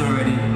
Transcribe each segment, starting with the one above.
already.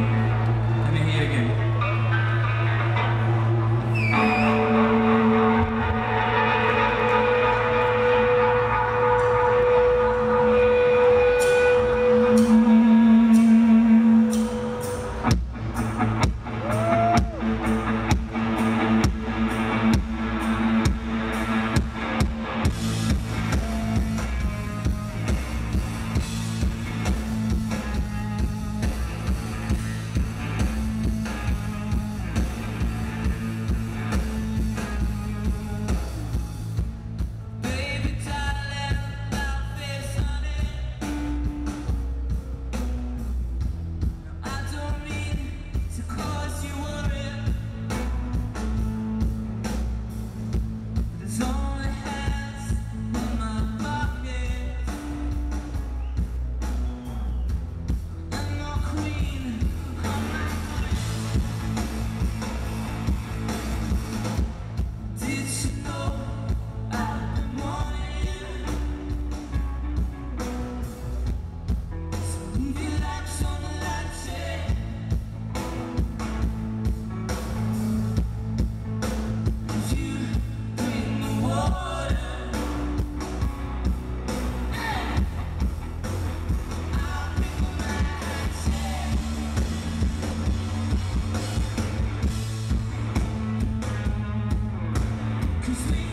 'Cause we